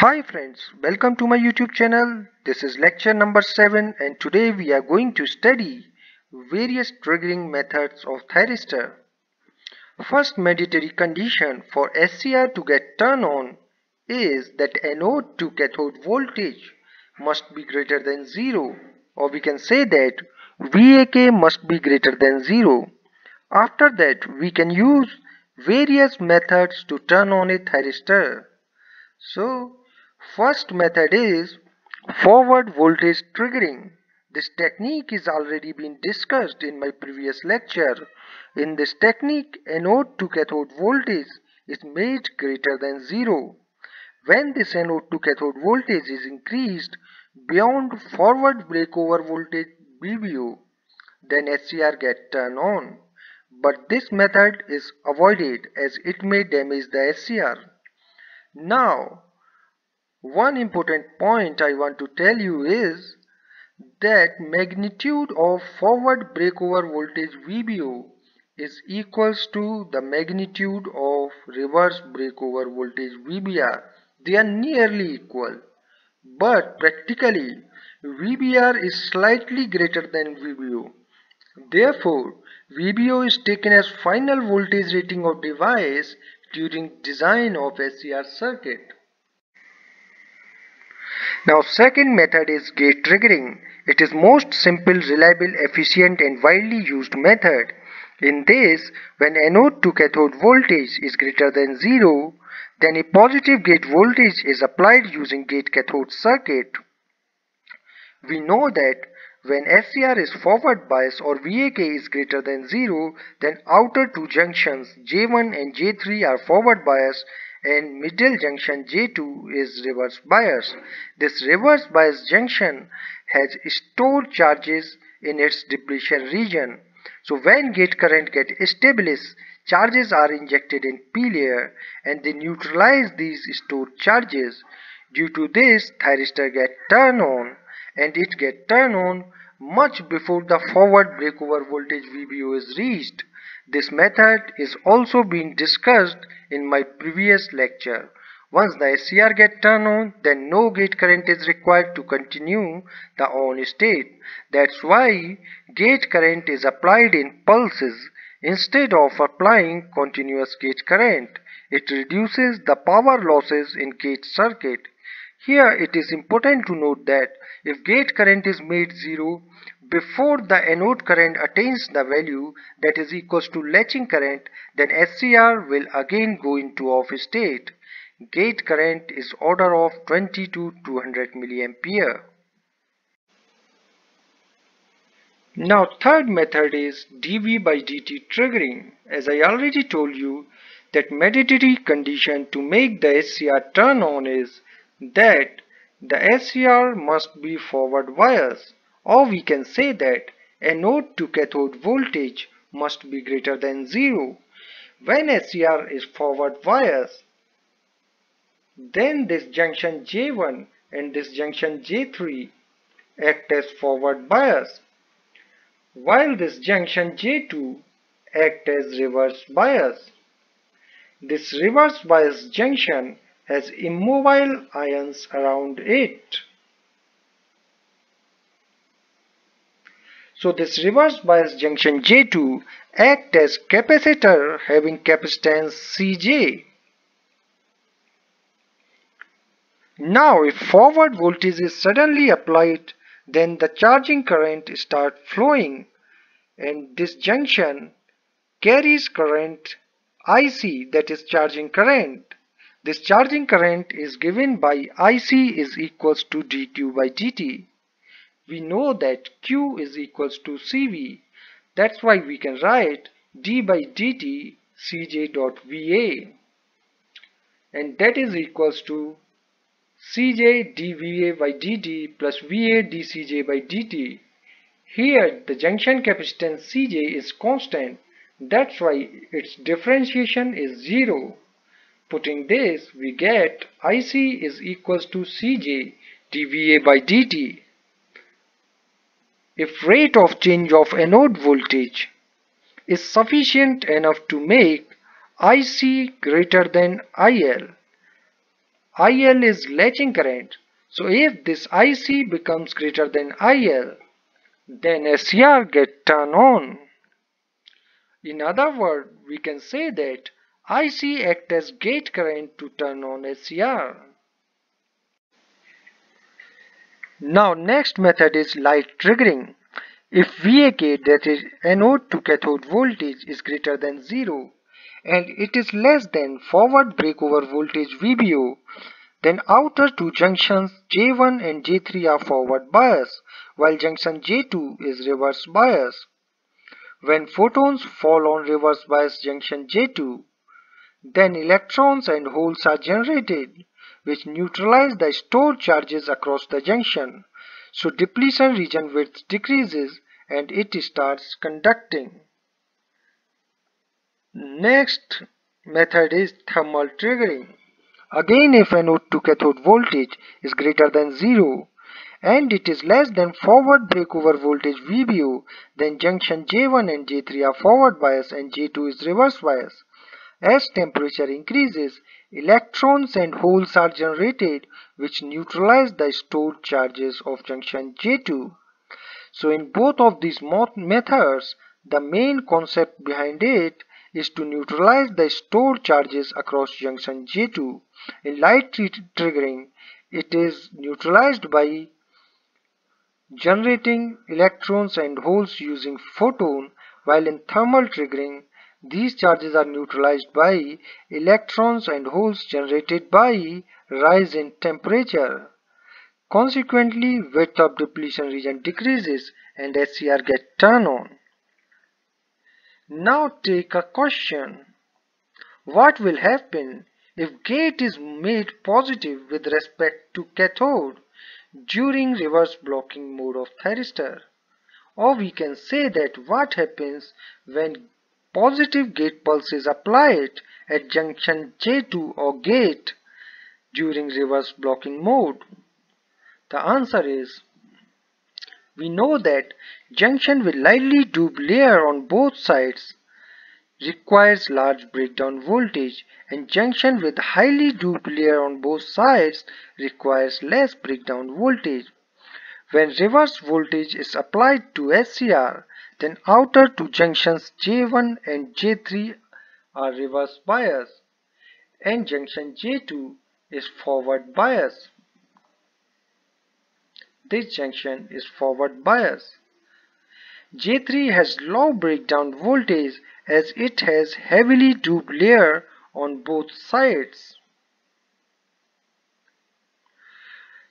Hi friends, welcome to my YouTube channel. This is lecture number 7 and today we are going to study various triggering methods of thyristor. First mandatory condition for SCR to get turned on is that anode to cathode voltage must be greater than 0 or we can say that VAK must be greater than 0. After that we can use various methods to turn on a thyristor. So first method is forward voltage triggering. This technique is already been discussed in my previous lecture. In this technique, anode to cathode voltage is made greater than zero. When this anode to cathode voltage is increased beyond forward breakover voltage VBO, then SCR get turned on. But this method is avoided as it may damage the SCR. Now, one important point I want to tell you is that magnitude of forward breakover voltage VBO is equals to the magnitude of reverse breakover voltage VBR. They are nearly equal. But practically, VBR is slightly greater than VBO. Therefore, VBO is taken as final voltage rating of device during design of SCR circuit. Now second method is gate triggering. It is most simple, reliable, efficient and widely used method. In this, when anode to cathode voltage is greater than 0, then a positive gate voltage is applied using gate cathode circuit. We know that when SCR is forward bias or VAK is greater than 0, then outer two junctions J1 and J3 are forward bias and middle junction J2 is reverse bias. This reverse bias junction has stored charges in its depletion region. So when gate current get established, charges are injected in P layer and they neutralize these stored charges. Due to this, thyristor get turned on and it get turned on much before the forward breakover voltage VBO is reached. This method is also being discussed in my previous lecture. Once the SCR get turned on, then no gate current is required to continue the on state. That's why gate current is applied in pulses instead of applying continuous gate current. It reduces the power losses in gate circuit. Here it is important to note that if gate current is made zero, before the anode current attains the value that is equals to latching current, then SCR will again go into off state. Gate current is order of 20 to 200 milliampere. Now third method is dV by dt triggering. As I already told you that mandatory condition to make the SCR turn on is that the SCR must be forward bias or we can say that anode to cathode voltage must be greater than 0. When SCR is forward bias, then this junction J1 and this junction J3 act as forward bias, while this junction J2 act as reverse bias. This reverse bias junction has immobile ions around it. So this reverse bias junction J2 act as capacitor having capacitance Cj. Now if forward voltage is suddenly applied then the charging current start flowing and this junction carries current IC that is charging current. This charging current is given by IC is equals to dQ by dt we know that Q is equals to CV. That's why we can write d by dt Cj dot Va and that is equals to Cj dVa by dt plus Va dCj by dt. Here the junction capacitance Cj is constant that's why its differentiation is 0. Putting this we get IC is equals to Cj dVa by dt if rate of change of anode voltage is sufficient enough to make IC greater than IL, IL is latching current. So if this IC becomes greater than IL, then SCR get turned on. In other words, we can say that IC act as gate current to turn on SCR. Now next method is light triggering. If VAK that is anode to cathode voltage is greater than 0 and it is less than forward breakover voltage VBO then outer two junctions J1 and J3 are forward bias while junction J2 is reverse bias. When photons fall on reverse bias junction J2 then electrons and holes are generated which neutralize the stored charges across the junction. So depletion region width decreases and it starts conducting. Next method is thermal triggering. Again if anode to cathode voltage is greater than 0 and it is less than forward breakover voltage VBO then junction J1 and J3 are forward bias and J2 is reverse bias. As temperature increases, electrons and holes are generated which neutralize the stored charges of junction J2. So in both of these methods, the main concept behind it is to neutralize the stored charges across junction J2. In light triggering, it is neutralized by generating electrons and holes using photon, while in thermal triggering, these charges are neutralized by electrons and holes generated by rise in temperature. Consequently, width of depletion region decreases and SCR get turned on. Now take a question. What will happen if gate is made positive with respect to cathode during reverse blocking mode of thyristor? Or we can say that what happens when positive gate pulse is applied at junction J2 or gate during reverse blocking mode? The answer is we know that junction with lightly doped layer on both sides requires large breakdown voltage and junction with highly doped layer on both sides requires less breakdown voltage. When reverse voltage is applied to SCR, then outer two junctions J1 and J3 are reverse bias and junction J2 is forward bias. This junction is forward bias. J3 has low breakdown voltage as it has heavily doped layer on both sides.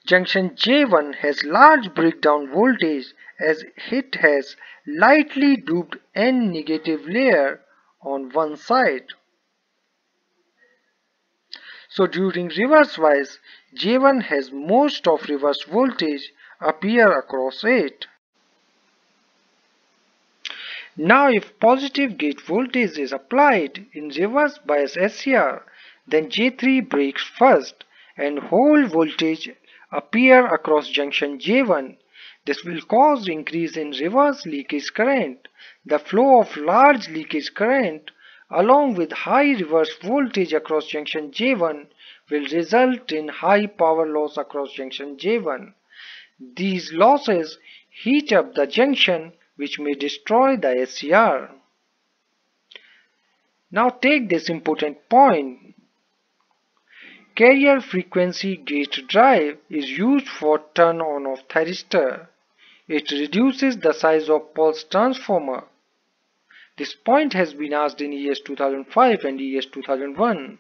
Junction J1 has large breakdown voltage as it has lightly doped N negative layer on one side. So during reverse bias, J1 has most of reverse voltage appear across it. Now if positive gate voltage is applied in reverse bias SCR, then J3 breaks first and whole voltage appear across junction J1. This will cause increase in reverse leakage current. The flow of large leakage current along with high reverse voltage across junction J1 will result in high power loss across junction J1. These losses heat up the junction which may destroy the SCR. Now take this important point. Carrier frequency gate drive is used for turn on of thyristor. It reduces the size of pulse transformer. This point has been asked in ES 2005 and ES 2001.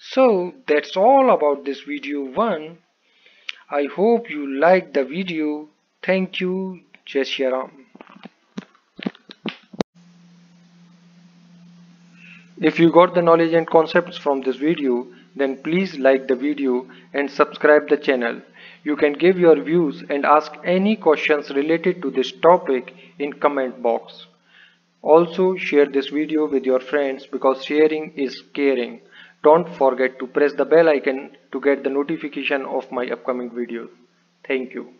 So that's all about this video 1. I hope you liked the video. Thank you. Jai Ram. If you got the knowledge and concepts from this video, then please like the video and subscribe the channel. You can give your views and ask any questions related to this topic in comment box. Also share this video with your friends because sharing is caring. Don't forget to press the bell icon to get the notification of my upcoming videos. Thank you.